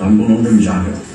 Ben bunu oynamayacağım.